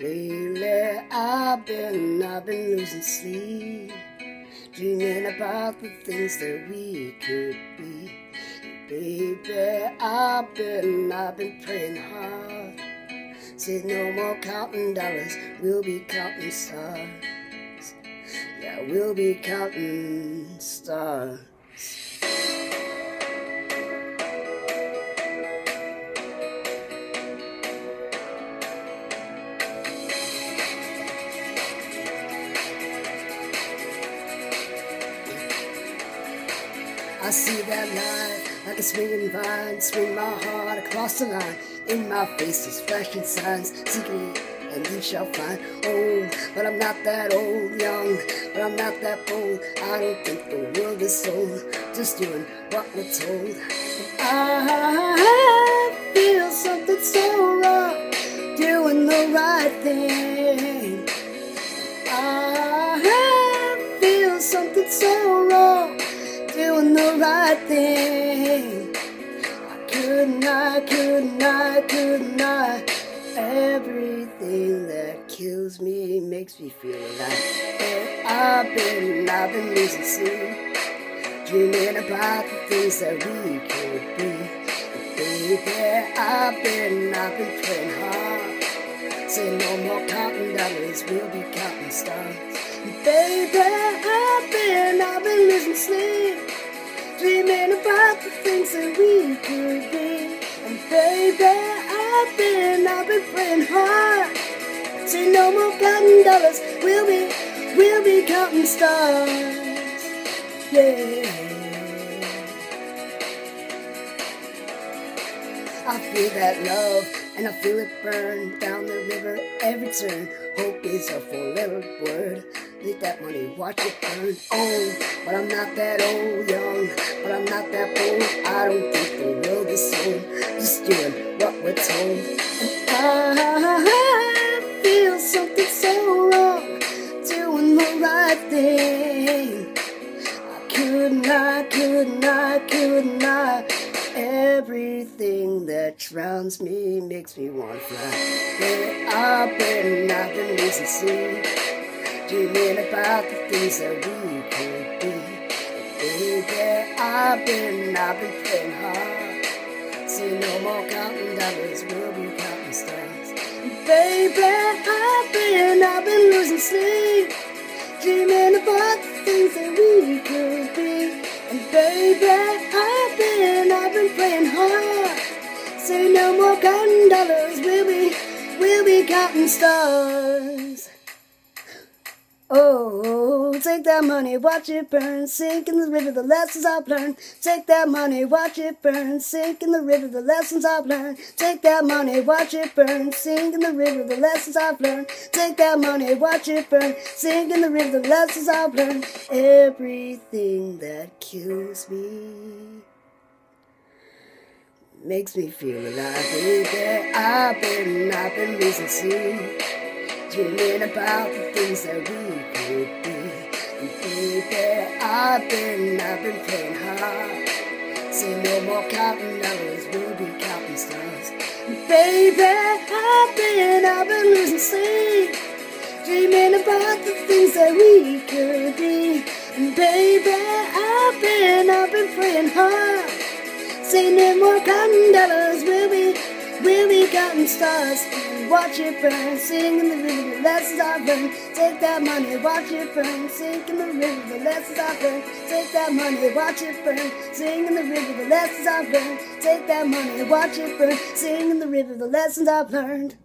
Lately I've been, I've been losing sleep, dreaming about the things that we could be. Baby, I've been, I've been praying hard. Say no more counting dollars, we'll be counting stars. Yeah, we'll be counting stars. I see that line like a swinging vine, swing my heart across the line. In my face is flashing signs, seeking me, and you shall find. Old, but I'm not that old. Young, but I'm not that bold. I don't think the world is sold, just doing what we're told. I feel something so wrong, doing the right thing. The right. I couldn't, couldn't, couldn't, Everything that kills me makes me feel alive. And I've been, I've been losing sleep, dreaming about the things that we could be. Baby, I've been, I've been praying hard. Say no more counting dollars, we'll be counting stars. Baby, I've been, I've been losing sleep dreaming about the things that we could be. And baby, I've been, I've been praying hard. Say no more counting dollars, we'll be, we'll be counting stars. Yeah. I feel that love and I feel it burn down the river every turn. Hope is a four-letter word. Need that money, watch it burn. Oh, but I'm not that old, Bold. I don't think the world is sold, just doing what we're told. I feel something so wrong, doing the right thing. I could not, could not, could not. Everything that drowns me makes me want to fly. I've been, I've been losing sleep dreaming about the things that we could be. Baby, I've been, I've been praying hard. See no more counting dollars, we'll be counting stars. Baby, I've been, I've been losing sleep, dreaming about the things that we could be. And baby, I've been, I've been praying hard. Say no more counting dollars, we'll be, we'll be counting stars. Oh, take that money, watch it burn, sink in the river, the lessons I've learned. Take that money, watch it burn, sink in the river, the lessons I've learned. Take that money, watch it burn, sink in the river, the lessons I've learned. Take that money, watch it burn, sink in the river, the lessons I've learned. Everything that kills me makes me feel alive. I've been, I've been losing sleep dreaming about the things that we could baby, I've been, I've been praying hard. Say no more counting dollars, we'll be counting stars. Baby, I've been, I've been losing sleep. Dreaming about the things that we could be. Baby, I've been, I've been praying hard. Say no more counting dollars, we'll be, be counting stars watch it burn, sing in the river, the lessons I've learned. Take that money, watch it burn, sink in the river, the lessons I've learned. Take that money, watch it burn, sing in the river, the lessons I've learned. Take that money, watch it burn, sing in the river, the lessons I've learned.